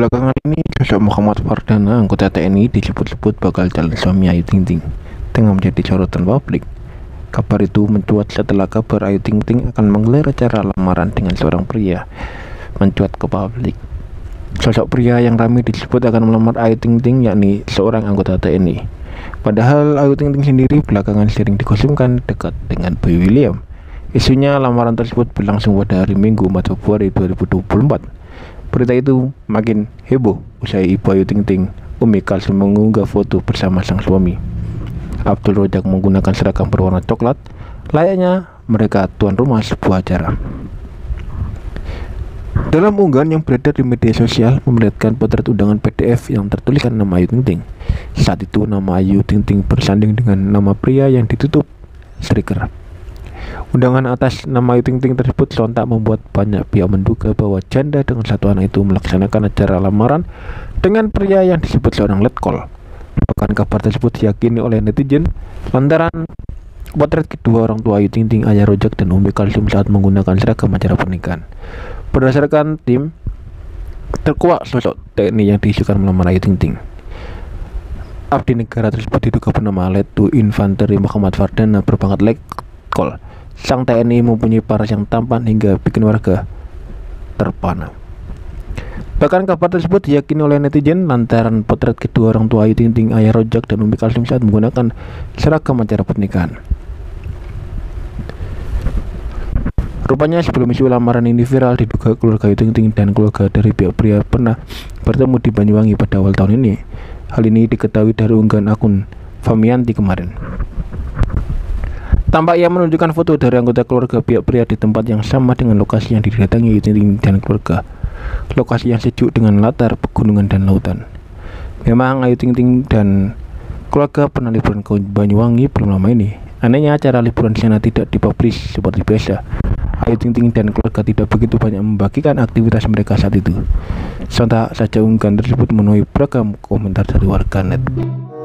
Belakangan ini, sosok Muhammad Fardana, anggota TNI, disebut-sebut bakal calon suami Ayu Ting Ting, tengah menjadi sorotan publik. Kabar itu mencuat setelah kabar Ayu Ting Ting akan menggelar acara lamaran dengan seorang pria, mencuat ke publik. Sosok pria yang ramai disebut akan melamar Ayu Ting Ting yakni seorang anggota TNI. Padahal Ayu Ting Ting sendiri belakangan sering dikosumkan dekat dengan Boy William. Isunya lamaran tersebut berlangsung pada hari Minggu 4 Februari 2024. Berita itu makin heboh usai Ibu Ayu Ting Ting, Umi Kalsum mengunggah foto bersama sang suami. Abdul Rojak menggunakan seragam berwarna coklat, layaknya mereka tuan rumah sebuah acara. Dalam unggahan yang beredar di media sosial memperlihatkan potret undangan PDF yang tertuliskan nama Ayu Ting Ting. Saat itu nama Ayu Ting Ting bersanding dengan nama pria yang ditutup striker. Undangan atas nama Ayu Ting Ting tersebut sontak membuat banyak pihak menduga bahwa janda dengan satu anak itu melaksanakan acara lamaran dengan pria yang disebut seorang letkol. Bahkan kabar tersebut diyakini oleh netizen lantaran potret kedua orang tua Ayu Ting Ting, Ayah Rojak dan Umi Kalsum saat menggunakan seragam acara pernikahan. Berdasarkan tim, terkuak sosok TNI yang diisukan melamar Ayu Ting Ting. Abdi negara tersebut diduga bernama Letu Infanteri Muhammad Fardana berpangkat letkol Sang TNI mempunyai paras yang tampan hingga bikin warga terpana. Bahkan kabar tersebut diyakini oleh netizen lantaran potret kedua orang tua Ayu Ting Ting, Ayah Rojak dan Umi Kalsum saat menggunakan seragam acara pernikahan. Rupanya sebelum isu lamaran ini viral diduga keluarga Ayu Ting Ting dan keluarga dari pihak pria pernah bertemu di Banyuwangi pada awal tahun ini. Hal ini diketahui dari unggahan akun Famianti kemarin. Tampak ia menunjukkan foto dari anggota keluarga pihak pria di tempat yang sama dengan lokasi yang didatangi Ting dan keluarga. Lokasi yang sejuk dengan latar pegunungan dan lautan. Memang Ayu Ting Ting dan keluarga pernah liburan ke Banyuwangi belum lama ini. Anehnya acara liburan di sana tidak dipublish seperti biasa. Ayu Ting Ting dan keluarga tidak begitu banyak membagikan aktivitas mereka saat itu. Sontak saja unggahan tersebut menuai beragam komentar dari warganet. net.